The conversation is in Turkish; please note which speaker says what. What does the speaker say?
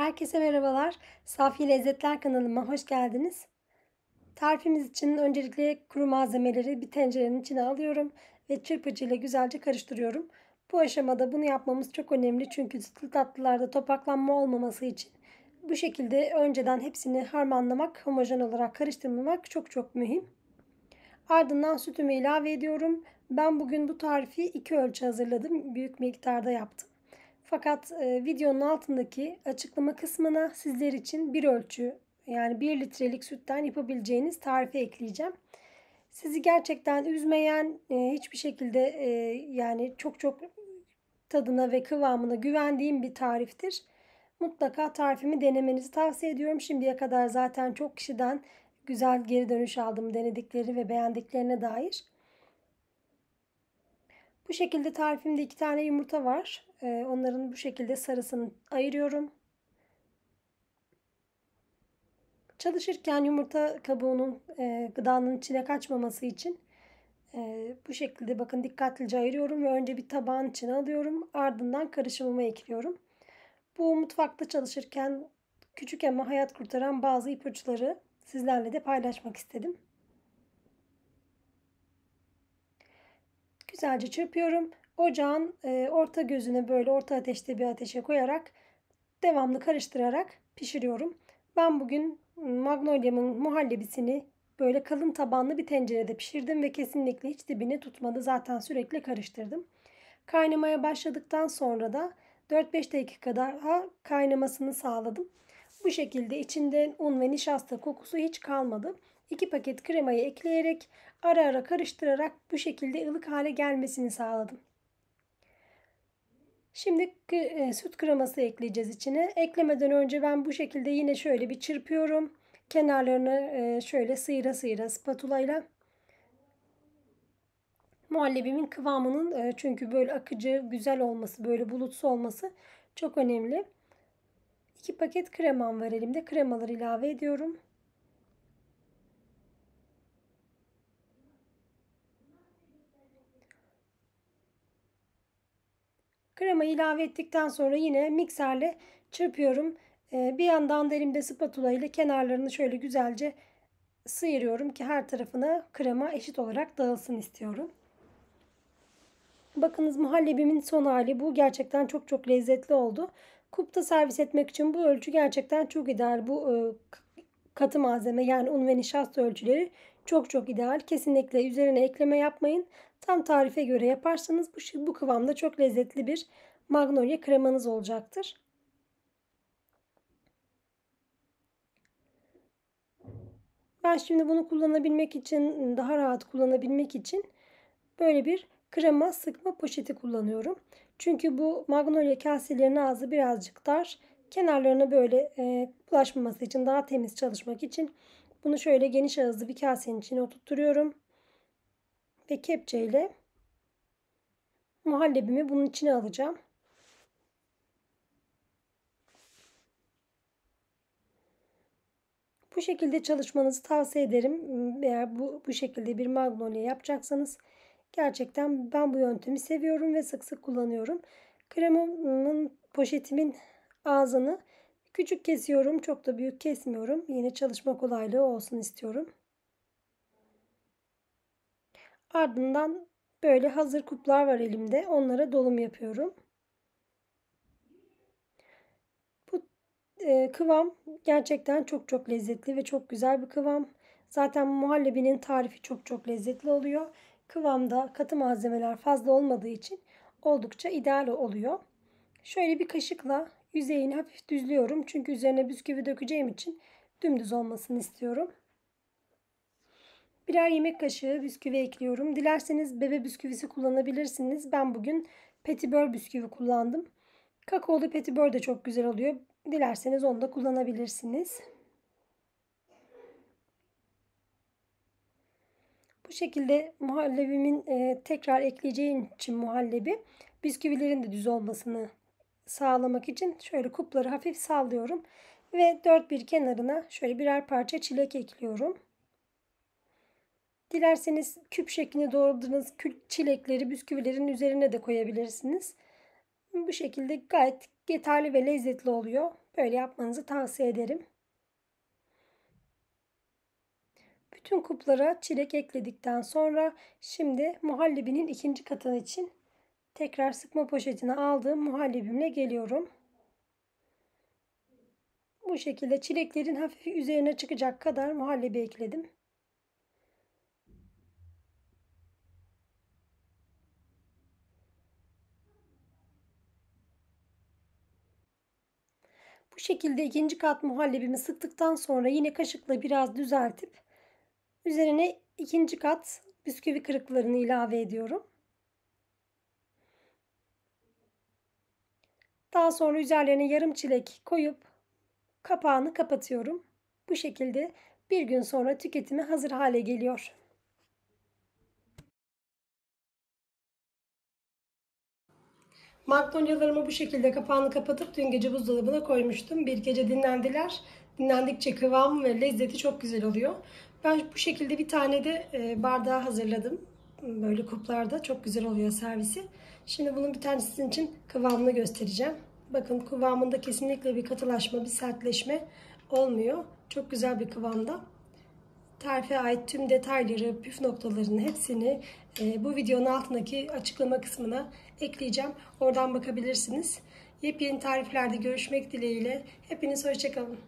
Speaker 1: Herkese merhabalar. Safi Lezzetler kanalıma hoş geldiniz. Tarifimiz için öncelikle kuru malzemeleri bir tencerenin içine alıyorum ve çırpıcıyla güzelce karıştırıyorum. Bu aşamada bunu yapmamız çok önemli çünkü sütlü tatlılarda topaklanma olmaması için bu şekilde önceden hepsini harmanlamak, homojen olarak karıştırmamak çok çok mühim. Ardından sütümü ilave ediyorum. Ben bugün bu tarifi iki ölçü hazırladım. Büyük miktarda yaptım. Fakat e, videonun altındaki açıklama kısmına sizler için bir ölçü yani 1 litrelik sütten yapabileceğiniz tarifi ekleyeceğim. Sizi gerçekten üzmeyen e, hiçbir şekilde e, yani çok çok tadına ve kıvamına güvendiğim bir tariftir. Mutlaka tarifimi denemenizi tavsiye ediyorum. Şimdiye kadar zaten çok kişiden güzel geri dönüş aldım denedikleri ve beğendiklerine dair. Bu şekilde tarifimde iki tane yumurta var. Ee, onların bu şekilde sarısını ayırıyorum. Çalışırken yumurta kabuğunun e, gıdanın içine kaçmaması için e, bu şekilde bakın dikkatlice ayırıyorum ve önce bir tabağın içine alıyorum. Ardından karışımıma ekliyorum. Bu mutfakta çalışırken küçük ama hayat kurtaran bazı ipuçları sizlerle de paylaşmak istedim. Güzelce çırpıyorum. Ocağın e, orta gözüne böyle orta ateşte bir ateşe koyarak devamlı karıştırarak pişiriyorum. Ben bugün Magnolia'mın muhallebisini böyle kalın tabanlı bir tencerede pişirdim ve kesinlikle hiç dibini tutmadı. Zaten sürekli karıştırdım. Kaynamaya başladıktan sonra da 4-5 dakika daha kaynamasını sağladım. Bu şekilde içinde un ve nişasta kokusu hiç kalmadı. 2 paket kremayı ekleyerek ara ara karıştırarak bu şekilde ılık hale gelmesini sağladım. Şimdi e, süt kreması ekleyeceğiz içine. Eklemeden önce ben bu şekilde yine şöyle bir çırpıyorum. Kenarlarını e, şöyle sıyıra sıyıra spatula ile muhallebimin kıvamının e, çünkü böyle akıcı, güzel olması, böyle bulutsu olması çok önemli. 2 paket kremam var elimde. Kremaları ilave ediyorum. Krema ilave ettikten sonra yine mikserle çırpıyorum. Ee, bir yandan da elimde spatula ile kenarlarını şöyle güzelce sıyırıyorum ki her tarafına krema eşit olarak dağılsın istiyorum. Bakınız muhallebimin son hali bu. Gerçekten çok çok lezzetli oldu. Kupta servis etmek için bu ölçü gerçekten çok ideal. Bu e, katı malzeme yani un ve nişasta ölçüleri çok çok ideal. Kesinlikle üzerine ekleme yapmayın. Tam tarife göre yaparsanız bu, bu kıvamda çok lezzetli bir magnolia kremanız olacaktır. Ben şimdi bunu kullanabilmek için, daha rahat kullanabilmek için böyle bir krema sıkma poşeti kullanıyorum. Çünkü bu magnolia kaselerinin ağzı birazcık dar. Kenarlarına böyle e, bulaşmaması için daha temiz çalışmak için bunu şöyle geniş ağızlı bir kasenin içine oturtuyorum. Ve kepçeyle muhallebimi bunun içine alacağım. Bu şekilde çalışmanızı tavsiye ederim. Eğer bu, bu şekilde bir magnolia yapacaksanız gerçekten ben bu yöntemi seviyorum ve sık sık kullanıyorum. Kremamın poşetimin ağzını küçük kesiyorum. Çok da büyük kesmiyorum. Yine çalışma kolaylığı olsun istiyorum. Ardından böyle hazır kuplar var elimde. Onlara dolum yapıyorum. Bu e, kıvam gerçekten çok çok lezzetli ve çok güzel bir kıvam. Zaten muhallebinin tarifi çok çok lezzetli oluyor. Kıvamda katı malzemeler fazla olmadığı için oldukça ideal oluyor. Şöyle bir kaşıkla yüzeyini hafif düzlüyorum. Çünkü üzerine bisküvi dökeceğim için dümdüz olmasını istiyorum. Birer yemek kaşığı bisküvi ekliyorum. Dilerseniz bebe bisküvisi kullanabilirsiniz. Ben bugün petibör bisküvi kullandım. Kakaolu petibör de çok güzel oluyor. Dilerseniz onu da kullanabilirsiniz. Bu şekilde muhallebimin e, tekrar ekleyeceğim için muhallebi bisküvilerin de düz olmasını sağlamak için şöyle kupları hafif sallıyorum. Ve dört bir kenarına şöyle birer parça çilek ekliyorum. Dilerseniz küp şeklinde doğradığınız çilekleri bisküvilerin üzerine de koyabilirsiniz. Bu şekilde gayet yeterli ve lezzetli oluyor. Öyle yapmanızı tavsiye ederim. Bütün kuplara çilek ekledikten sonra şimdi muhallebinin ikinci katı için tekrar sıkma poşetine aldığım muhallebimle geliyorum. Bu şekilde çileklerin hafif üzerine çıkacak kadar muhallebi ekledim. Bu şekilde ikinci kat muhallebimi sıktıktan sonra yine kaşıkla biraz düzeltip üzerine ikinci kat bisküvi kırıklarını ilave ediyorum. Daha sonra üzerlerine yarım çilek koyup kapağını kapatıyorum. Bu şekilde bir gün sonra tüketime hazır hale geliyor. Magnolyalarımı bu şekilde kapağını kapatıp dün gece buzdolabına koymuştum. Bir gece dinlendiler. Dinlendikçe kıvamı ve lezzeti çok güzel oluyor. Ben bu şekilde bir tane de e, bardağı hazırladım. Böyle kuplarda çok güzel oluyor servisi. Şimdi bunun bir tanesi sizin için kıvamını göstereceğim. Bakın kıvamında kesinlikle bir katılaşma, bir sertleşme olmuyor. Çok güzel bir kıvamda. Tarife ait tüm detayları, püf noktalarının hepsini e, bu videonun altındaki açıklama kısmına ekleyeceğim. Oradan bakabilirsiniz. Yepyeni tariflerde görüşmek dileğiyle. Hepiniz hoşçakalın.